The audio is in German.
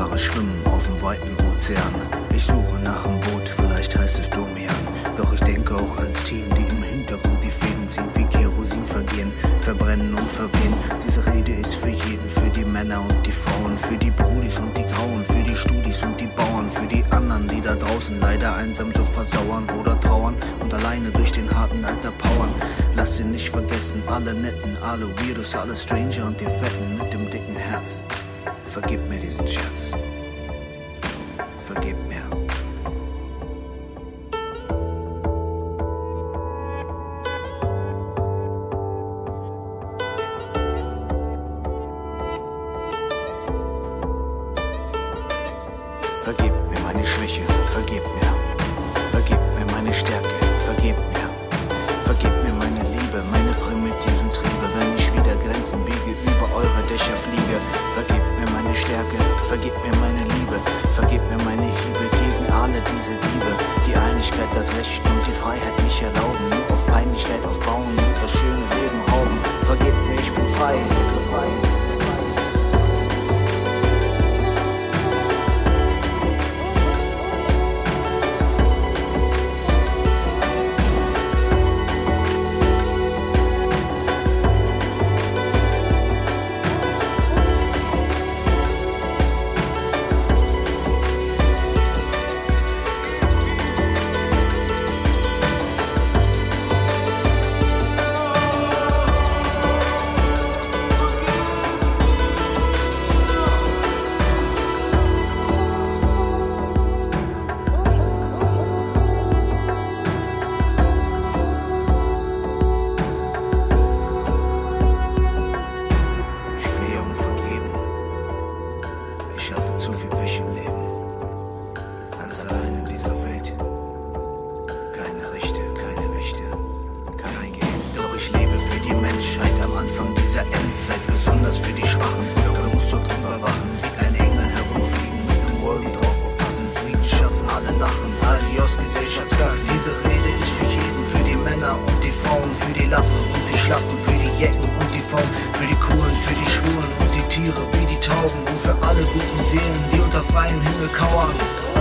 Haare schwimmen auf dem weiten Ozean. Ich suche nach einem Boot, vielleicht heißt es Domian. Doch ich denke auch ans Team, die im Hintergrund die Fäden ziehen, wie Kerosin vergehen, verbrennen und verwehen. Diese Rede ist für jeden, für die Männer und die Frauen, für die Brudis und die Grauen, für die Studis und die Bauern, für die anderen, die da draußen leider einsam so versauern oder trauern und alleine durch den harten Alter powern. Lass sie nicht vergessen, alle Netten, alle Weirdos, alle Stranger und die Fetten mit dem dicken Herz. Vergib mir diesen Scherz. Vergib mir. Vergib mir meine Schwäche, vergib Einigkeit, das Recht und die Freiheit nicht erlauben, auf Peinlichkeit aufbauen das schöne Leben rauben. Vergib mir, ich bin frei. Ich Ich hatte zu viel Pech im Leben. Ganz allein in dieser Welt. Keine Rechte, keine Wächter, kein Geld. Doch ich lebe für die Menschheit am Anfang dieser Endzeit. Besonders für die Schwachen. Irgendwer muss dort drüber wachen. Wie ein Engel herumfliegen mit einem Worldie drauf aufpassen. Frieden schaffen, alle lachen. Adios, Gesellschaftsgast. Diese Rede ist für jeden. Für die Männer und die Frauen. Für die Lappen und die Schlappen. Für die Jecken und die Frauen. Für die Coolen, für die Schwulen und die Tiere wie die Tauben. Und für alle guten Seelen, unter freiem Himmel kauern.